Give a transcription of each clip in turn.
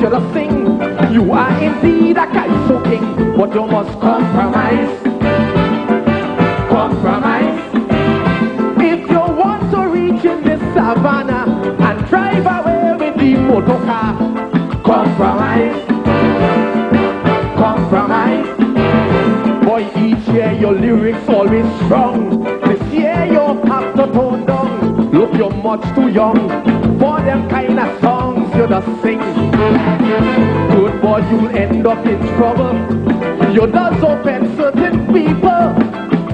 you're thing. You are indeed a Kaiso king, but you must compromise. Compromise. If you want to reach in this savannah and drive away with the motor car, compromise. Compromise. Boy, each year your lyrics always strong. This year you have to tone down. Look, you're much too young for them kind of songs just sing. Good boy, you'll end up in trouble. You're not does offend certain people.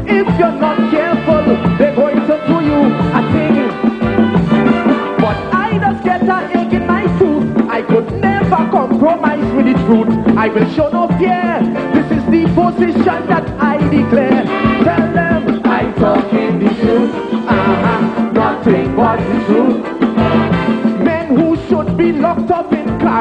If you're not careful, they're going to do you a thing. But I just get a ache in my tooth. I could never compromise with the truth. I will show no fear. This is the position that I declare. Tell them I'm talking the truth.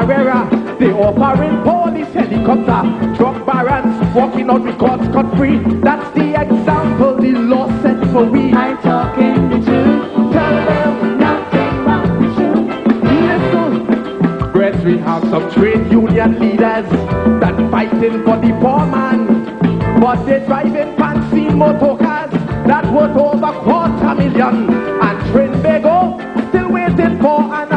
Carrera, they offering police helicopter, drug barons walking out with court free. That's the example the law set for we. I'm talking the truth, Tell them nothing but the truth. Listen, we have some trade union leaders that fighting for the poor man, but they driving fancy motor cars that worth over quarter million. And Trinbago still waiting for an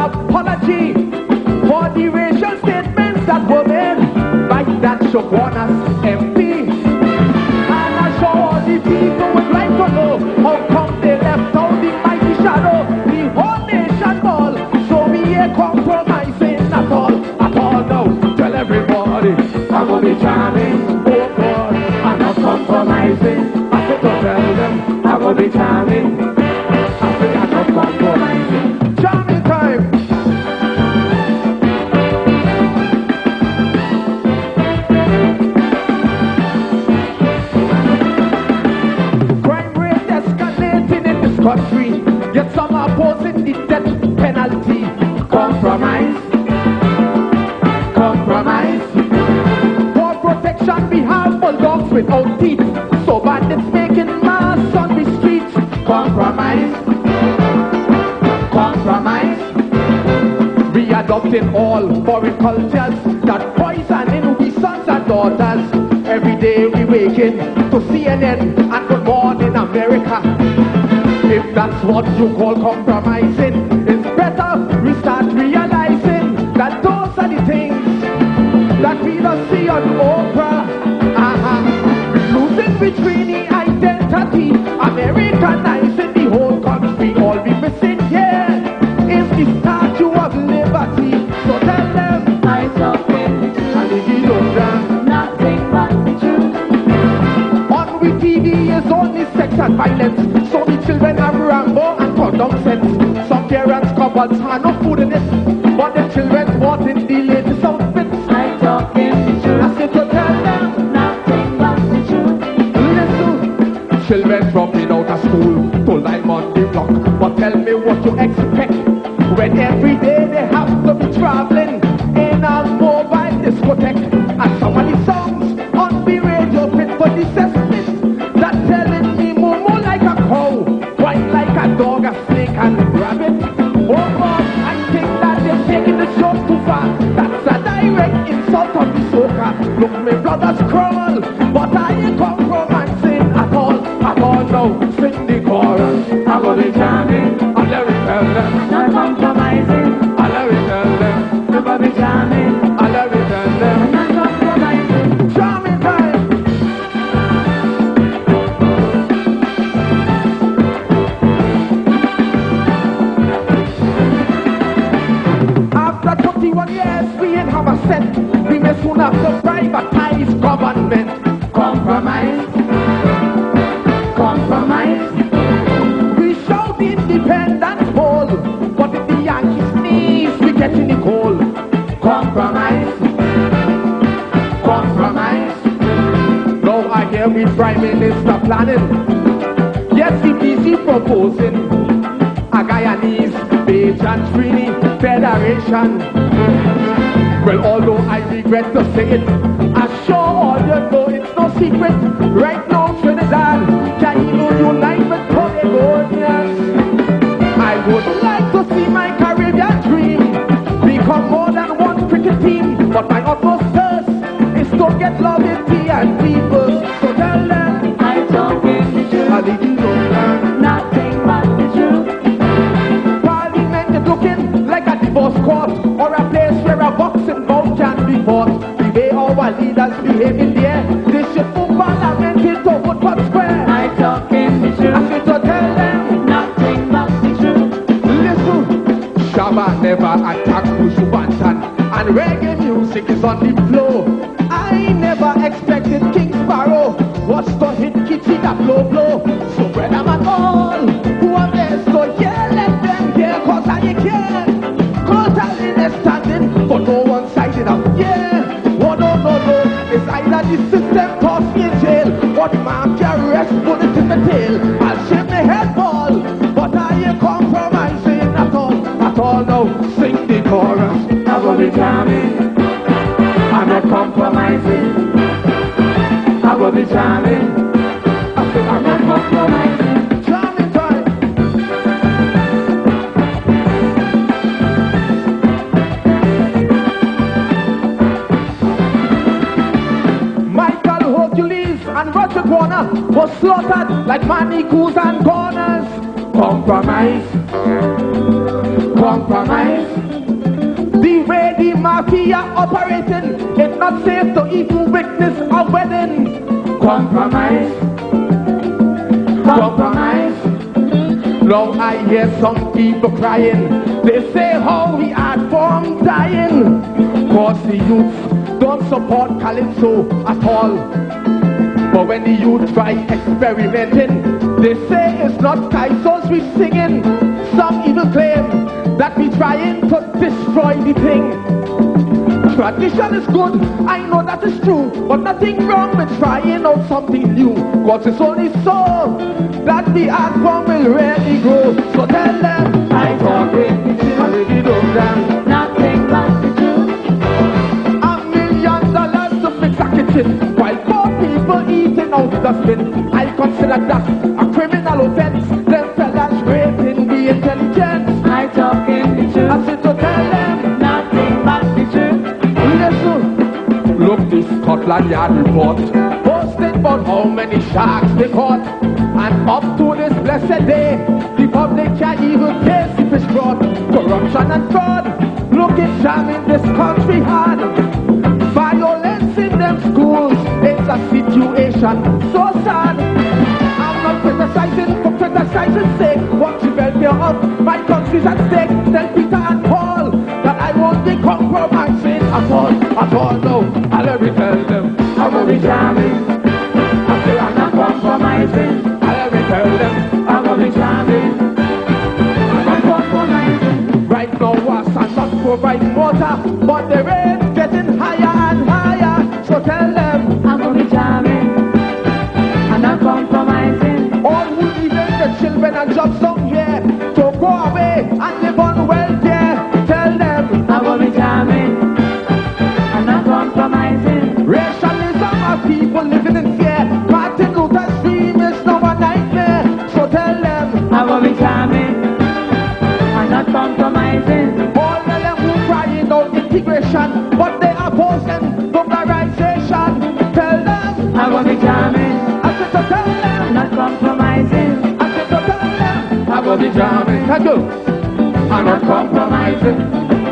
that Chaguanas MP. And I show all the people to know oh, how come they left out the mighty shadow, the whole nation ball. Compromising now. Tell everybody I'm gonna be charming, bulldogs without teeth. So bandits making mass on the streets. Compromise. Compromise. We adopting all foreign cultures that poisoning we sons and daughters. Every day we waking to CNN and Good Morning America. If that's what you call compromising, it's better we start realizing that those are the things that we don't see on Oprah. Between the identity, Americanizing the whole country. All we missing here is the Statue of Liberty. So tell them, talking the truth, and if you don't dance, nothing but the truth. on with TV is only sex and violence. So the children have Rambo and condom sense. Some parents cupboards have no food in it, you expect when every day they have to be traveling in a mobile discotheque. And some of the songs on the radio fit for the sesame that telling me moo moo like a cow, whine like a dog, a snake and rabbit. Oh God, I think that they're taking the show too far. That's a direct insult on the soca. Look, me brothers crawl, Prime Minister planning. Yes, he busy proposing a Guyanese, Bajan, Trini Federation. Well, although I regret to say it, I sure all you know it's no secret. Right now, Trinidad can even unite with leaders behaving there. They should move parliament into Woodford Square. I talking the I truth, said to tell them, nothing but the truth. listen. Shabba never attack Buju Banton, and reggae music is on the floor. I never expected rest bullet in the shave my head ball, but I ain't compromising at all, at all. Now sing the chorus. I will be jamming, I'm not compromising. I will be jamming, I I'm not compromising. Slaughtered like mannequins and corners. Compromise. Compromise. The way the mafia operating, it's not safe to even witness a wedding. Compromise. Compromise. Now I hear some people crying. They say how he had from dying. Cause the youth don't support Calypso at all. But when the youth try experimenting, they say it's not Kaisos we singing. Some even claim that we trying to destroy the thing. Tradition is good, I know that is true, but nothing wrong with trying out something new. Cause it's only so that the art form will really grow. So tell them, I talk with the don't them. Eating out the spin. I consider that a criminal offense. Them fellas raping the intelligence. I talking the truth. I said to tell them, nothing but the truth. listen. Look this Scotland Yard report. Posted about how many sharks they caught. And up to this blessed day, the public can't even taste the fish broth. Corruption and fraud. Look at jamming this country hard. Violence in them schools, it's so sad. I'm not criticizing for criticizing sake. What the me up, my country's at stake. Tell Peter and Paul that I won't be compromising at all, at all. No, I'll ever tell them I won't be jamming. I say I'm not compromising. I'll ever tell them I won't be jamming. I'm not compromising. Right now, and not providing water, but the rain's I will be jamming, I said to tell them I'm not compromising. I said to tell them I will be jamming. I'm not compromising.